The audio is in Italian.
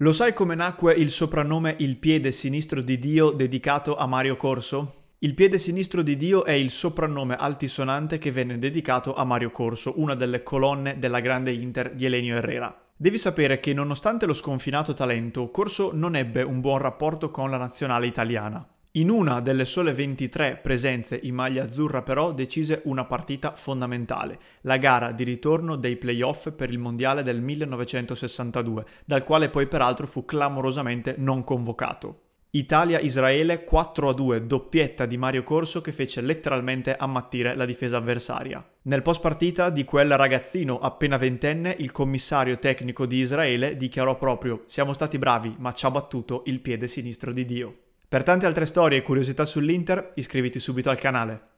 Lo sai come nacque il soprannome Il piede sinistro di Dio dedicato a Mario Corso? Il piede sinistro di Dio è il soprannome altisonante che venne dedicato a Mario Corso, una delle colonne della grande Inter di Elenio Herrera. Devi sapere che nonostante lo sconfinato talento, Corso non ebbe un buon rapporto con la nazionale italiana. In una delle sole 23 presenze in maglia azzurra però decise una partita fondamentale, la gara di ritorno dei playoff per il mondiale del 1962, dal quale poi peraltro fu clamorosamente non convocato. Italia-Israele 4-2, doppietta di Mario Corso che fece letteralmente ammattire la difesa avversaria. Nel post partita di quel ragazzino appena ventenne, il commissario tecnico di Israele dichiarò proprio siamo stati bravi ma ci ha battuto il piede sinistro di Dio. Per tante altre storie e curiosità sull'Inter iscriviti subito al canale.